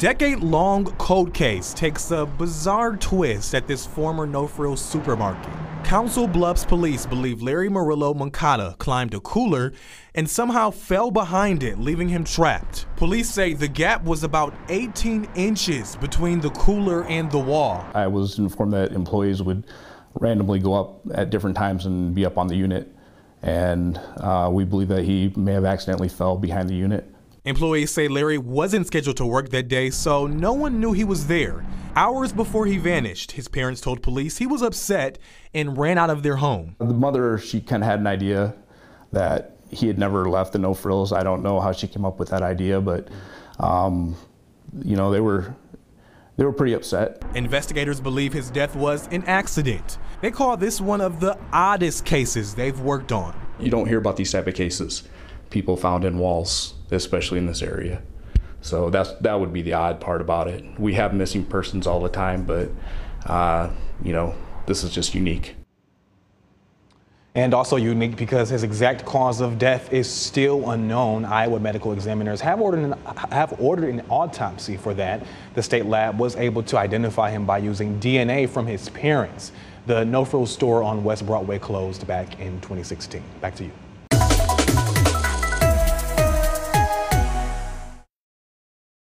decade-long cold case takes a bizarre twist at this former no-frills supermarket. Council Bluffs police believe Larry Murillo Moncada climbed a cooler and somehow fell behind it, leaving him trapped. Police say the gap was about 18 inches between the cooler and the wall. I was informed that employees would randomly go up at different times and be up on the unit, and uh, we believe that he may have accidentally fell behind the unit. Employees say Larry wasn't scheduled to work that day, so no one knew he was there. Hours before he vanished, his parents told police he was upset and ran out of their home. The mother, she kind of had an idea that he had never left the No Frills. I don't know how she came up with that idea, but um, you know they were they were pretty upset. Investigators believe his death was an accident. They call this one of the oddest cases they've worked on. You don't hear about these type of cases. People found in walls especially in this area. So that's that would be the odd part about it. We have missing persons all the time, but uh, you know this is just unique. And also unique because his exact cause of death is still unknown. Iowa medical examiners have ordered an, have ordered an autopsy for that. The state lab was able to identify him by using DNA from his parents. The No Frills store on West Broadway closed back in 2016. Back to you.